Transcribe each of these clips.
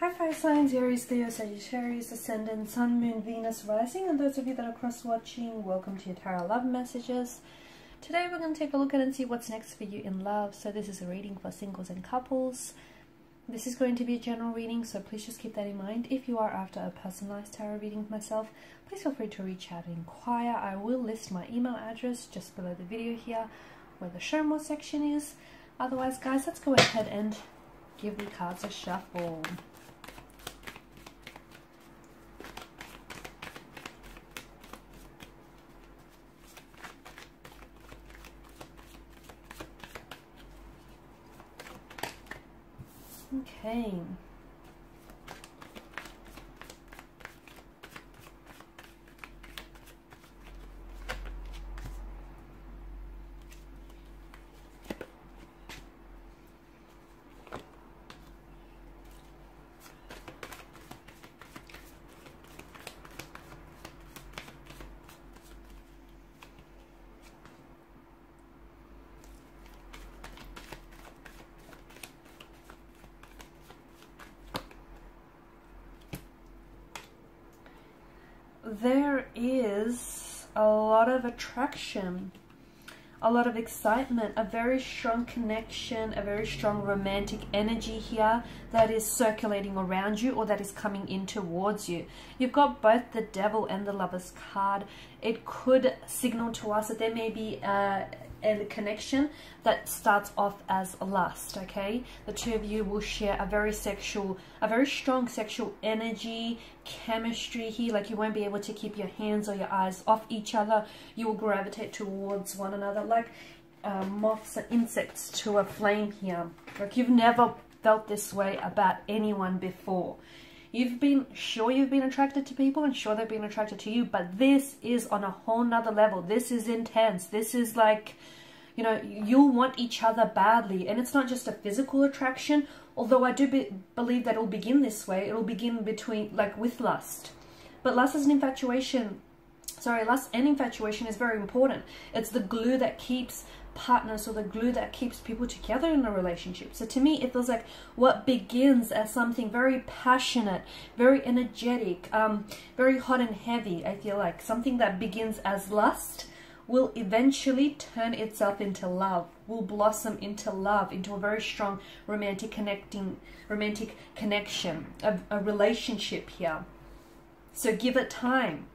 Hi fire signs, Aries, Leo, Sagittarius, Ascendant, Sun, Moon, Venus, Rising, and those of you that are cross-watching, welcome to your Tarot Love Messages. Today we're going to take a look at and see what's next for you in love. So this is a reading for singles and couples. This is going to be a general reading, so please just keep that in mind. If you are after a personalized tarot reading myself, please feel free to reach out and inquire. I will list my email address just below the video here, where the show more section is. Otherwise, guys, let's go ahead and give the cards a shuffle. Okay. There is a lot of attraction, a lot of excitement, a very strong connection, a very strong romantic energy here that is circulating around you or that is coming in towards you. You've got both the devil and the lover's card. It could signal to us that there may be a and a connection that starts off as lust okay? The two of you will share a very sexual a very strong sexual energy chemistry here. Like you won't be able to keep your hands or your eyes off each other. You will gravitate towards one another like uh, moths and insects to a flame here. Like you've never felt this way about anyone before You've been sure you've been attracted to people and sure they've been attracted to you, but this is on a whole nother level. This is intense. This is like, you know, you'll want each other badly. And it's not just a physical attraction, although I do be believe that it'll begin this way. It'll begin between, like, with lust. But lust is an infatuation. Sorry, lust and infatuation is very important. It's the glue that keeps partners or the glue that keeps people together in a relationship. So to me, it feels like what begins as something very passionate, very energetic, um, very hot and heavy, I feel like something that begins as lust will eventually turn itself into love, will blossom into love, into a very strong romantic connecting, romantic connection, a, a relationship here. So give it time.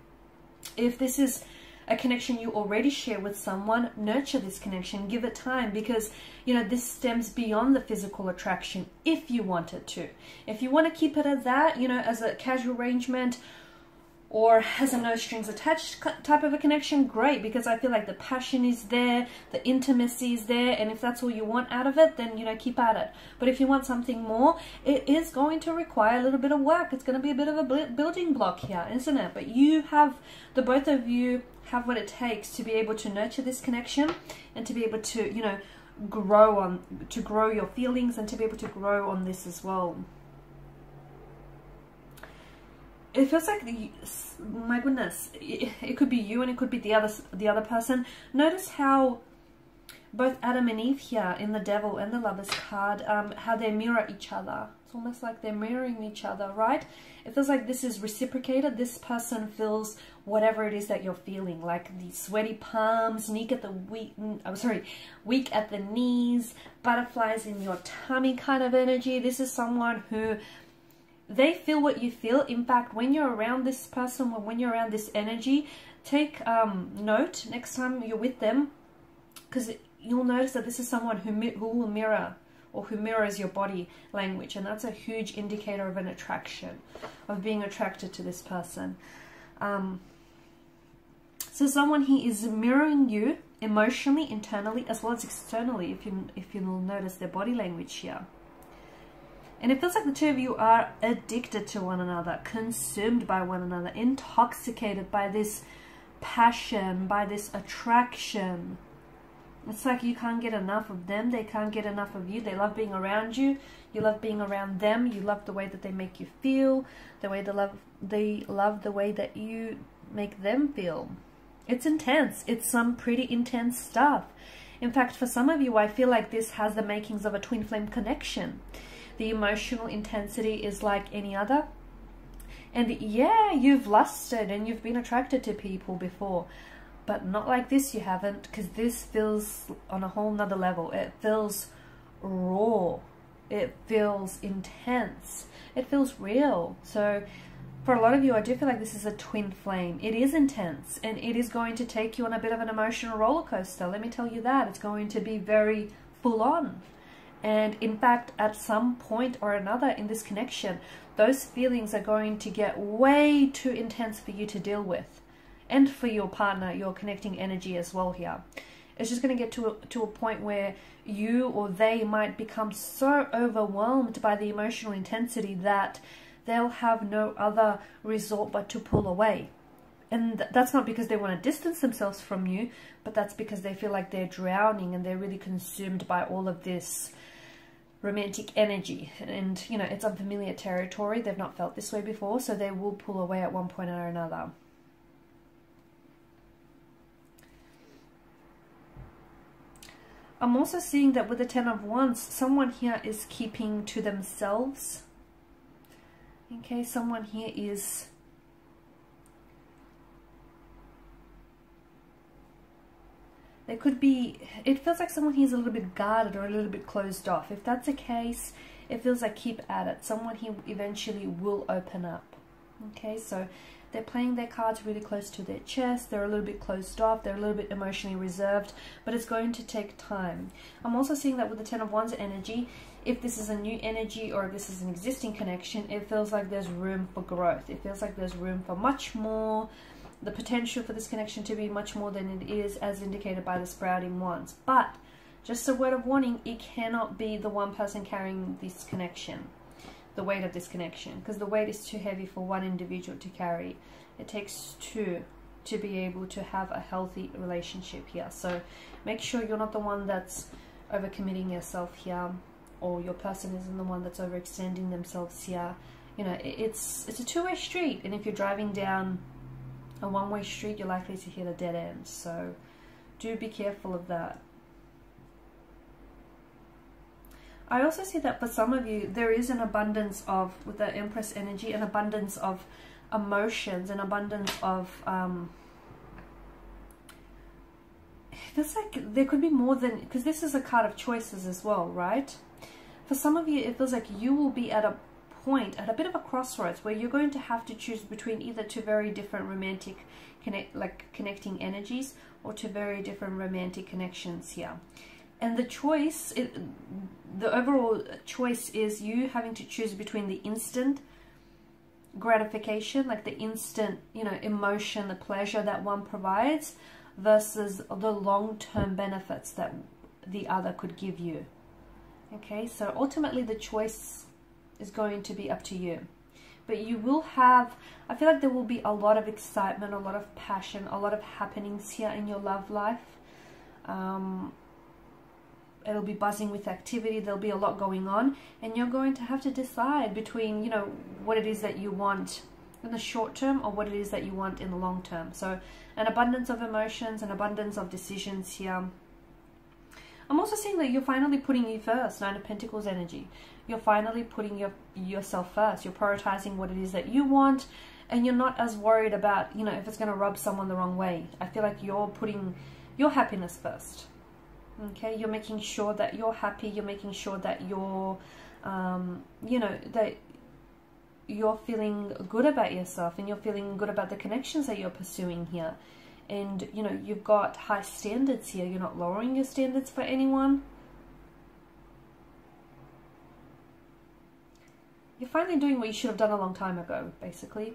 If this is a connection you already share with someone, nurture this connection, give it time because, you know, this stems beyond the physical attraction if you want it to. If you want to keep it at that, you know, as a casual arrangement or has a no strings attached type of a connection, great, because I feel like the passion is there, the intimacy is there, and if that's all you want out of it, then, you know, keep at it. But if you want something more, it is going to require a little bit of work. It's going to be a bit of a building block here, isn't it? But you have, the both of you have what it takes to be able to nurture this connection and to be able to, you know, grow on, to grow your feelings and to be able to grow on this as well it feels like the my goodness it, it, could be you and it could be the other the other person. Notice how both adam and eve here in the devil and the lovers card um how they mirror each other. It's almost like they're mirroring each other right? It feels like this is reciprocated. This person feels whatever it is that you're feeling like the sweaty palms weak at the weak i'm sorry weak at the knees butterflies in your tummy kind of energy. This is someone who they feel what you feel. In fact, when you're around this person, when you're around this energy, take um, note next time you're with them, because you'll notice that this is someone who, who will mirror or who mirrors your body language, and that's a huge indicator of an attraction, of being attracted to this person. Um, so someone he is mirroring you emotionally, internally, as well as externally, if you if you'll notice their body language here. And it feels like the two of you are addicted to one another, consumed by one another, intoxicated by this passion, by this attraction. It's like you can't get enough of them, they can't get enough of you. They love being around you, you love being around them, you love the way that they make you feel, the way they love they love the way that you make them feel. It's intense. It's some pretty intense stuff. In fact, for some of you, I feel like this has the makings of a twin flame connection the emotional intensity is like any other. And yeah, you've lusted and you've been attracted to people before, but not like this you haven't because this feels on a whole nother level. It feels raw. It feels intense. It feels real. So for a lot of you, I do feel like this is a twin flame. It is intense and it is going to take you on a bit of an emotional roller coaster. Let me tell you that. It's going to be very full on. And in fact, at some point or another in this connection, those feelings are going to get way too intense for you to deal with. And for your partner, your connecting energy as well here. It's just going to get to a, to a point where you or they might become so overwhelmed by the emotional intensity that they'll have no other resort but to pull away. And that's not because they want to distance themselves from you, but that's because they feel like they're drowning and they're really consumed by all of this romantic energy. And, you know, it's unfamiliar territory. They've not felt this way before, so they will pull away at one point or another. I'm also seeing that with the Ten of Wands, someone here is keeping to themselves Okay, someone here is there could be it feels like someone here is a little bit guarded or a little bit closed off. If that's the case it feels like keep at it. Someone here eventually will open up. Okay so they're playing their cards really close to their chest. They're a little bit closed off. They're a little bit emotionally reserved but it's going to take time. I'm also seeing that with the ten of wands energy if this is a new energy or if this is an existing connection, it feels like there's room for growth. It feels like there's room for much more, the potential for this connection to be much more than it is as indicated by the sprouting wands. But just a word of warning, it cannot be the one person carrying this connection, the weight of this connection, because the weight is too heavy for one individual to carry. It takes two to be able to have a healthy relationship here. So make sure you're not the one that's overcommitting yourself here or your person isn't the one that's overextending themselves here. You know, it's it's a two-way street, and if you're driving down a one-way street, you're likely to hit a dead end. So do be careful of that. I also see that for some of you, there is an abundance of, with the Empress energy, an abundance of emotions, an abundance of, um, it feels like there could be more than, because this is a card of choices as well, right? For some of you, it feels like you will be at a point, at a bit of a crossroads, where you're going to have to choose between either two very different romantic, connect, like connecting energies, or two very different romantic connections here. And the choice, it, the overall choice is you having to choose between the instant gratification, like the instant, you know, emotion, the pleasure that one provides, versus the long-term benefits that the other could give you. Okay, so ultimately the choice is going to be up to you. But you will have, I feel like there will be a lot of excitement, a lot of passion, a lot of happenings here in your love life. Um, it'll be buzzing with activity, there'll be a lot going on, and you're going to have to decide between, you know, what it is that you want in the short term or what it is that you want in the long term. So an abundance of emotions, an abundance of decisions here I'm also seeing that you're finally putting you first, Nine of Pentacles energy. You're finally putting your yourself first. You're prioritizing what it is that you want and you're not as worried about, you know, if it's going to rub someone the wrong way. I feel like you're putting your happiness first. Okay, you're making sure that you're happy. You're making sure that you're, um, you know, that you're feeling good about yourself and you're feeling good about the connections that you're pursuing here and you know you've got high standards here. You're not lowering your standards for anyone. You're finally doing what you should have done a long time ago basically.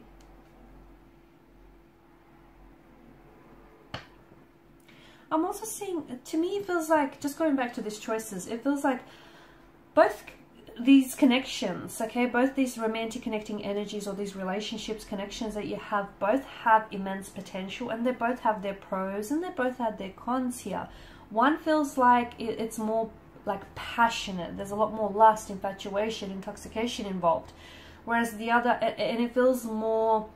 I'm also seeing to me it feels like just going back to these choices it feels like both these connections, okay, both these romantic connecting energies or these relationships, connections that you have, both have immense potential and they both have their pros and they both have their cons here. One feels like it's more like passionate. There's a lot more lust, infatuation, intoxication involved. Whereas the other, and it feels more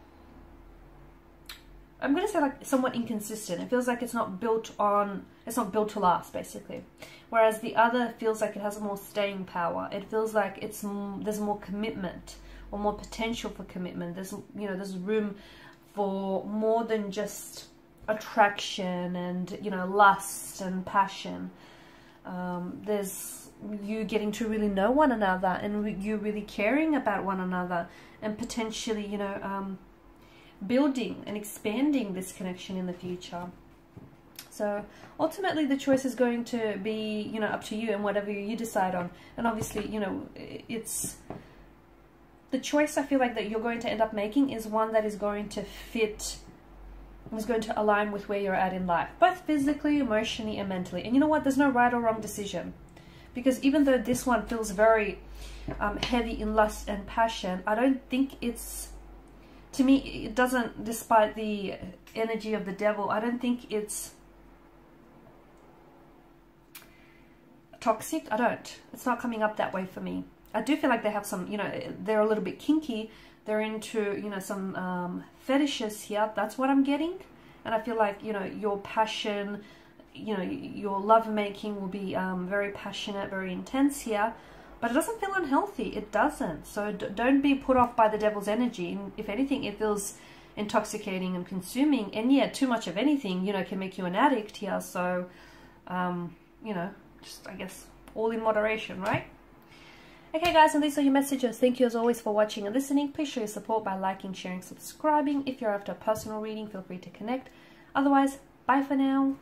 I'm going to say like somewhat inconsistent. It feels like it's not built on, it's not built to last basically. Whereas the other feels like it has more staying power. It feels like it's there's more commitment or more potential for commitment. There's you know there's room for more than just attraction and you know lust and passion. Um, there's you getting to really know one another and you really caring about one another and potentially you know um, building and expanding this connection in the future. So ultimately the choice is going to be, you know, up to you and whatever you decide on. And obviously, you know, it's the choice I feel like that you're going to end up making is one that is going to fit is going to align with where you're at in life, both physically, emotionally, and mentally. And you know what? There's no right or wrong decision. Because even though this one feels very um, heavy in lust and passion, I don't think it's to me, it doesn't, despite the energy of the devil, I don't think it's toxic. I don't. It's not coming up that way for me. I do feel like they have some, you know, they're a little bit kinky. They're into, you know, some um, fetishes here. That's what I'm getting. And I feel like, you know, your passion, you know, your love making will be um, very passionate, very intense here but it doesn't feel unhealthy. It doesn't. So don't be put off by the devil's energy. If anything, it feels intoxicating and consuming. And yeah, too much of anything, you know, can make you an addict here. So, um, you know, just, I guess, all in moderation, right? Okay guys, and these are your messages. Thank you as always for watching and listening. Please show your support by liking, sharing, subscribing. If you're after a personal reading, feel free to connect. Otherwise, bye for now.